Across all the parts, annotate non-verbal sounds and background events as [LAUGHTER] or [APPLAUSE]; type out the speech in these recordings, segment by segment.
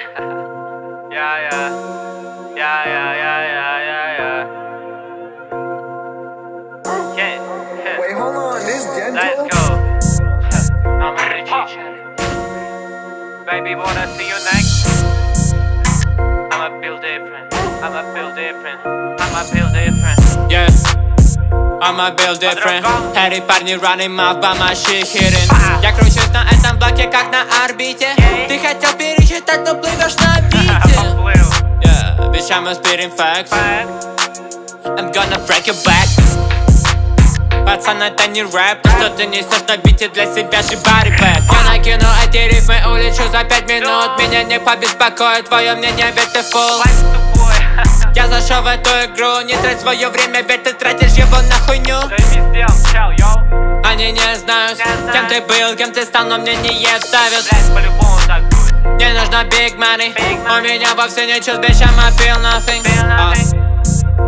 yeah, [LAUGHS] yeah. Yeah, yeah, yeah, yeah, yeah, yeah. Yeah. [LAUGHS] Wait, hold on, this gentle? Let's go. I'm [LAUGHS] a Richie. Baby, wanna see you next? I'ma feel different. I'ma feel different. I'ma feel different. Yeah. I'ma build different Harry парни running mouth, by my shit hitting Я кручусь на этом блоке, как на орбите Ты хотел пересчитать, но плывешь bitch, I'm spitting facts. I'm gonna break your back. Пацан, это не рэп, то, что ты несешь на бите для себя же back Я накину эти рифмы, улечу за пять минут. Меня не побеспокоит твое мнение, ведь ты фул. Я зашел в эту игру, не трать свое время, ведь ты тратишь его на хуйню. Они не знают, кем ты был, кем ты стал, но мне не ставят. Мне нужно big money, Big у money. меня вовсе не чувств, bitch, I'ma feel nothing Feel А, nothing.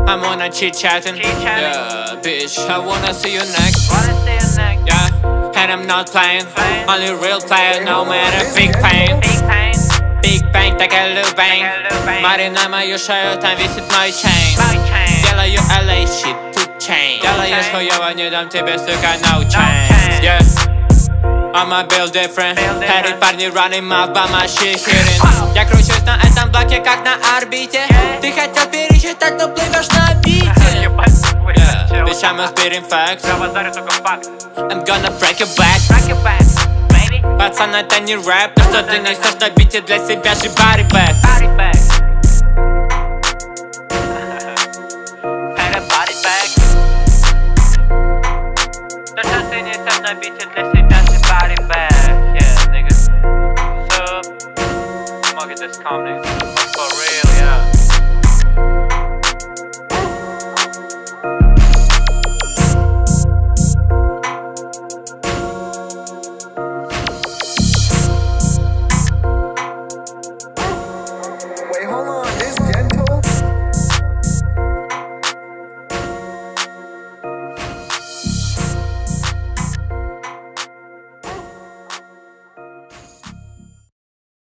I'm wanna chit chatting, Chit-chatting. yeah, bitch, I wanna see you next Wanna see you next? Yeah, and I'm not playing, Playing. only real player, no matter big pain Big pain. Big bang, так и Lil Bang Такая Lil Bang. Мари на мою шею, там висит мой chain My chain. Делаю LA shit, тут chain Делаешь chain. хуёво, не дам тебе, сука, no chain. chance Yeah I'ma build different Build different. Harry парни running mouth, by my shit hitting Wow. Я кручусь на этом блоке, как на орбите Yeah. Ты хотел пересчитать, но плывешь на бите Ебать, тупой, Yeah, чел. bitch, I'm spitting facts Я базарю только факт. I'm gonna break your back Rock your back, baby. Пацан, это не рэп, то, что ты несешь на бите для себя же body back Body bag. Yeah,